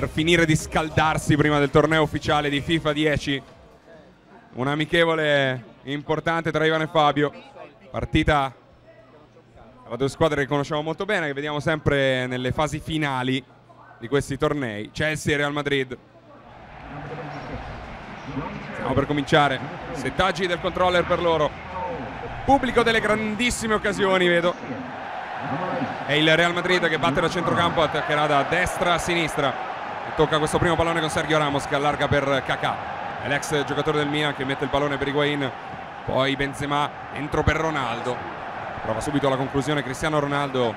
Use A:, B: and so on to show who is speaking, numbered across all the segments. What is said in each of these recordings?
A: per finire di scaldarsi prima del torneo ufficiale di FIFA 10. Un amichevole importante tra Ivan e Fabio. Partita tra due squadre che conosciamo molto bene, che vediamo sempre nelle fasi finali di questi tornei. Chelsea e Real Madrid. Stiamo per cominciare. Settaggi del controller per loro. Pubblico delle grandissime occasioni, vedo. È il Real Madrid che batte da centrocampo, attaccherà da destra a sinistra. Tocca questo primo pallone con Sergio Ramos che allarga per Kakà. È l'ex giocatore del Milan che mette il pallone per Higuain. Poi Benzema, entro per Ronaldo. Prova subito la conclusione Cristiano Ronaldo.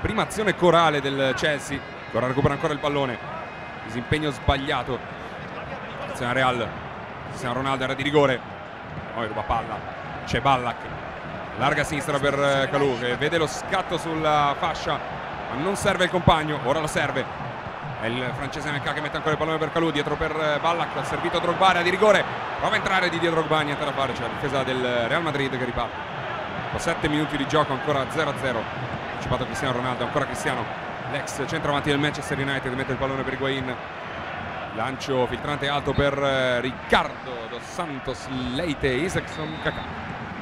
A: Prima azione corale del Chelsea. Ora recupera ancora il pallone. Disimpegno sbagliato. Azione Real. Cristiano Ronaldo era di rigore. Poi ruba palla. C'è Ballack. Larga sinistra per Calù che vede lo scatto sulla fascia. Ma non serve il compagno. Ora lo serve. È il francese MK che mette ancora il pallone per Calù. Dietro per Ballack. Ha servito Drogba. Era di rigore. Prova a entrare di dietro Drogba. Niente da fare. C'è la difesa del Real Madrid che riparte. Dopo 7 minuti di gioco ancora 0-0. Anticipato Cristiano Ronaldo. Ancora Cristiano l'ex centravanti del Manchester United mette il pallone per Higuain lancio filtrante alto per Riccardo dos Santos Leite Isaacson Kakà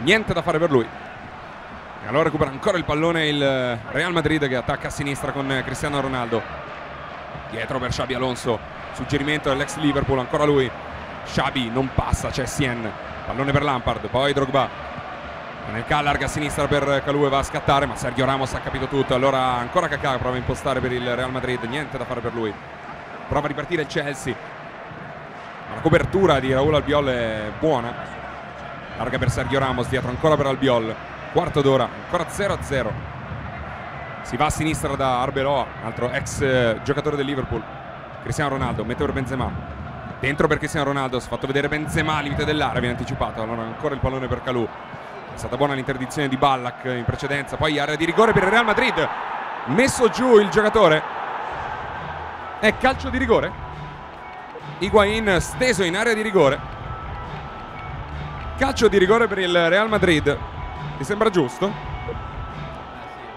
A: niente da fare per lui e allora recupera ancora il pallone il Real Madrid che attacca a sinistra con Cristiano Ronaldo dietro per Xabi Alonso. Suggerimento dell'ex Liverpool ancora lui. Xabi non passa c'è Sien. Pallone per Lampard poi Drogba. Nel K larga a sinistra per Calù e va a scattare ma Sergio Ramos ha capito tutto. Allora ancora Kakà prova a impostare per il Real Madrid niente da fare per lui. Prova a ripartire il Chelsea. La copertura di Raul Albiol è buona. Larga per Sergio Ramos dietro ancora per Albiol. Quarto d'ora ancora 0-0 si va a sinistra da Arbeloa altro ex giocatore del Liverpool Cristiano Ronaldo mette per Benzema. Dentro per Cristiano Ronaldo si è fatto vedere Benzema limite dell'area viene anticipato allora ancora il pallone per Calù è stata buona l'interdizione di Ballack in precedenza poi area di rigore per il Real Madrid. Messo giù il giocatore. È calcio di rigore. Higuain steso in area di rigore. Calcio di rigore per il Real Madrid. Ti sembra giusto?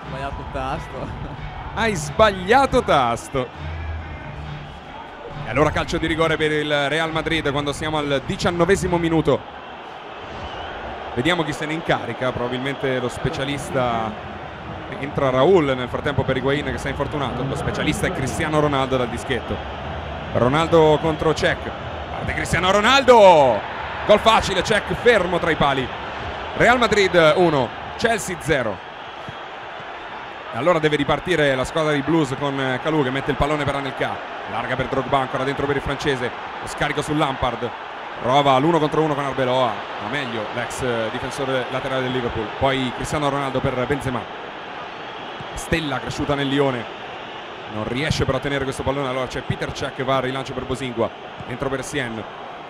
B: Sbagliato tasto
A: hai sbagliato tasto e allora calcio di rigore per il Real Madrid quando siamo al diciannovesimo minuto Vediamo chi se ne incarica, probabilmente lo specialista entra Raul nel frattempo per Higuain che si è infortunato. Lo specialista è Cristiano Ronaldo dal dischetto. Ronaldo contro Cech. Parte Cristiano Ronaldo! Gol facile, Cech fermo tra i pali. Real Madrid 1, Chelsea 0. Allora deve ripartire la squadra di Blues con Calù che mette il pallone per Anelka. Larga per Drogba, ancora dentro per il francese. Lo scarico su Lampard. Prova l'uno contro uno con Arbeloa. Ma meglio l'ex difensore laterale del Liverpool. Poi Cristiano Ronaldo per Benzema. Stella cresciuta nel Lione. Non riesce però a tenere questo pallone. Allora c'è Peter Cech che va al rilancio per Bosingua. Dentro per Sien.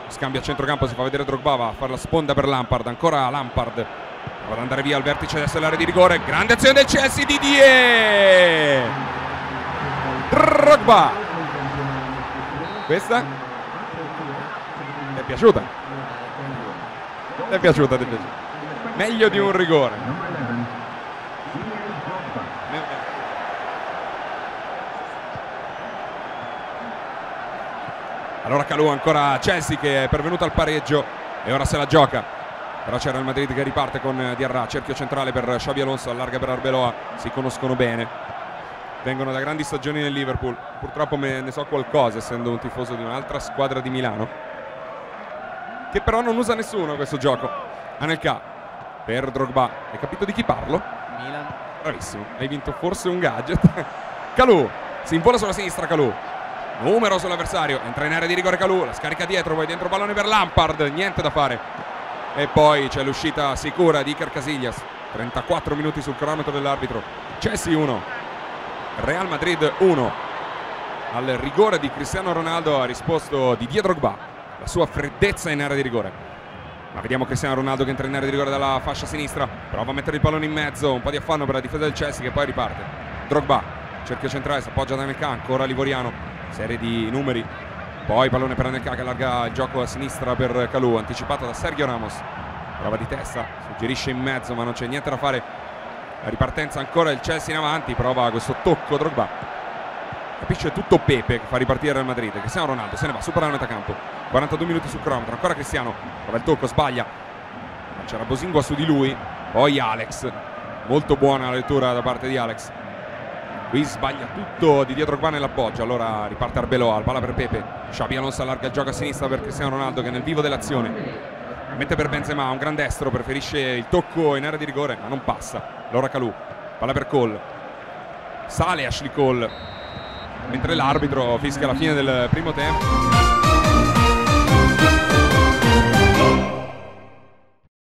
A: Scambia a centrocampo si fa vedere Drogba va a fare la sponda per Lampard. Ancora Lampard prova ad andare via al vertice destro dell'area di rigore grande azione del Chelsea Didier Drogba questa è piaciuta? Ti è piaciuta, ti è piaciuta. Meglio di un rigore. Allora Calù ancora Chelsea che è pervenuto al pareggio e ora se la gioca. Però c'era il Madrid che riparte con Diarra, cerchio centrale per Xavi Alonso, allarga per Arbeloa, si conoscono bene. Vengono da grandi stagioni nel Liverpool, purtroppo me ne so qualcosa essendo un tifoso di un'altra squadra di Milano che però non usa nessuno questo gioco. Anelka per Drogba. Hai capito di chi parlo?
B: Milan.
A: Bravissimo, hai vinto forse un gadget. Calù, si invola sulla sinistra Calù. Numero sull'avversario, entra in area di rigore Calù, la scarica dietro, poi dentro pallone per Lampard, niente da fare. E poi c'è l'uscita sicura di Iker Casillas. 34 minuti sul cronometro dell'arbitro. Chelsea 1, Real Madrid 1. Al rigore di Cristiano Ronaldo ha risposto Didier Drogba la sua freddezza in area di rigore. Ma vediamo Cristiano Ronaldo che entra in area di rigore dalla fascia sinistra, prova a mettere il pallone in mezzo, un po' di affanno per la difesa del Chelsea che poi riparte. Drogba, cerchio centrale, si appoggia da Anelka, ancora Livoriano, serie di numeri. Poi pallone per Anelka che allarga il gioco a sinistra per Calù, anticipato da Sergio Ramos. Prova di testa, suggerisce in mezzo ma non c'è niente da fare. La ripartenza ancora il Chelsea in avanti, prova questo tocco Drogba. capisce tutto Pepe che fa ripartire Real Madrid Cristiano Ronaldo se ne va supera la metà campo 42 minuti sul cronometro ancora Cristiano prova il tocco sbaglia c'era Bosingua su di lui poi Alex molto buona la lettura da parte di Alex qui sbaglia tutto di dietro qua nell'appoggio allora riparte Arbeloa palla per Pepe. Xabi Alonso allarga il gioco a sinistra per Cristiano Ronaldo che è nel vivo dell'azione mette per Benzema un gran destro preferisce il tocco in area di rigore ma non passa. Allora Calù palla per Cole. Sale Ashley Cole. Mentre l'arbitro fischia la fine del primo tempo